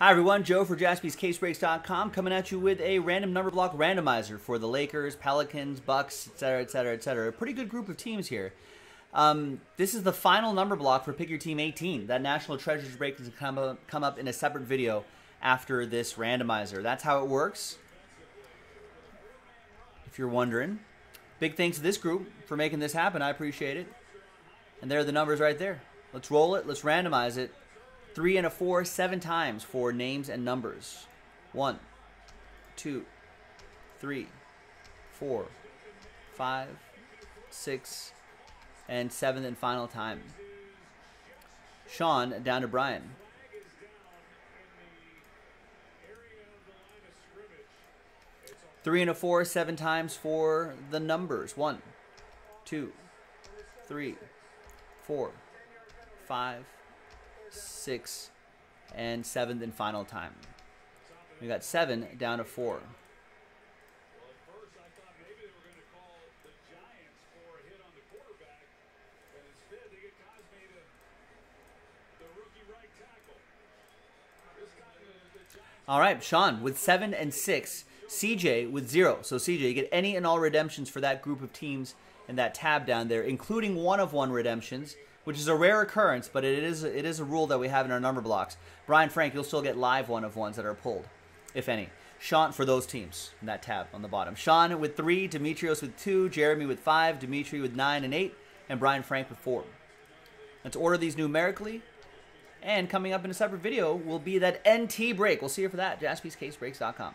Hi everyone, Joe for jaspyscasebreaks.com coming at you with a random number block randomizer for the Lakers, Pelicans, Bucks, etc., etc., etc. A pretty good group of teams here. Um, this is the final number block for Pick Your Team 18. That National Treasures break is come come up in a separate video after this randomizer. That's how it works. If you're wondering. Big thanks to this group for making this happen. I appreciate it. And there are the numbers right there. Let's roll it. Let's randomize it three and a four, seven times for names and numbers. One, two, three, four, five, six, and seventh and final time. Sean down to Brian. Three and a four, seven times for the numbers. One, two, three, four, five, six, and seventh and final time. We got seven down to four. All right, Sean with seven and six. CJ with zero. So CJ, you get any and all redemptions for that group of teams in that tab down there, including one of one redemptions which is a rare occurrence, but it is it is a rule that we have in our number blocks. Brian Frank, you'll still get live one of ones that are pulled, if any. Sean for those teams in that tab on the bottom. Sean with three, Demetrios with two, Jeremy with five, Dimitri with nine and eight, and Brian Frank with four. Let's order these numerically. And coming up in a separate video will be that NT break. We'll see you for that. JaspysCaseBreaks.com.